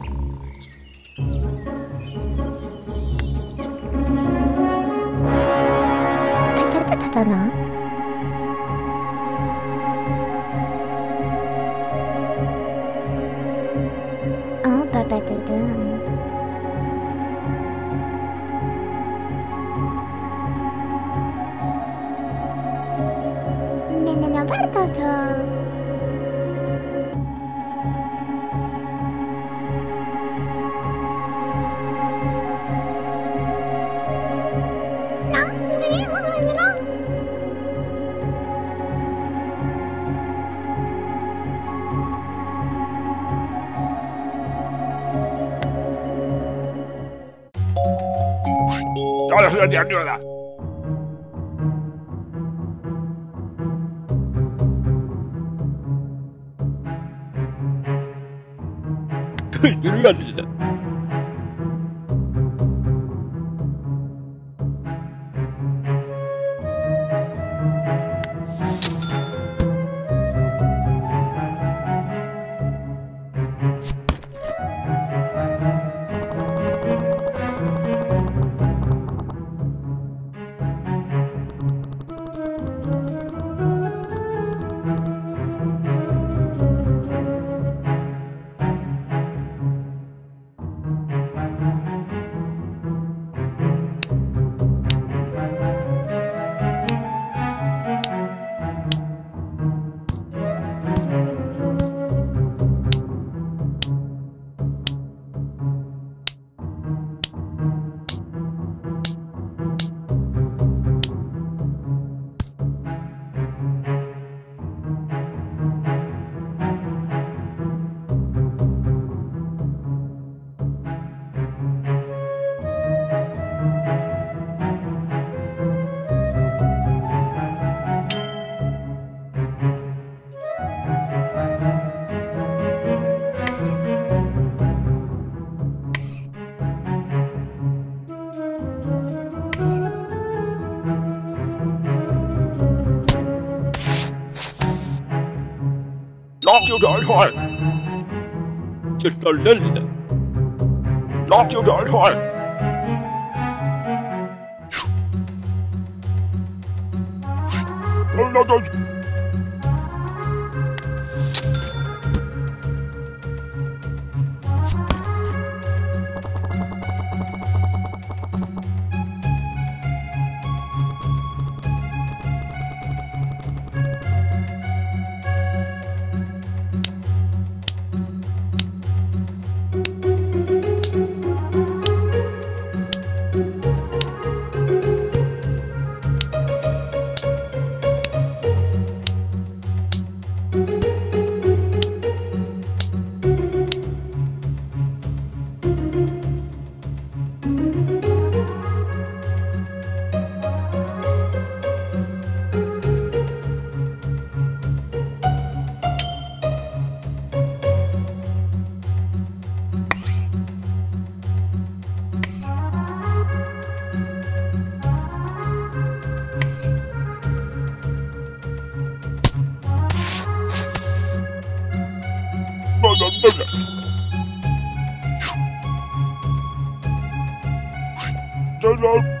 タタタタなあパパタタねねねパタタ到底 早点这的。退人院里的。就这一串，这是到人里的。拿就这一串，那那那。They love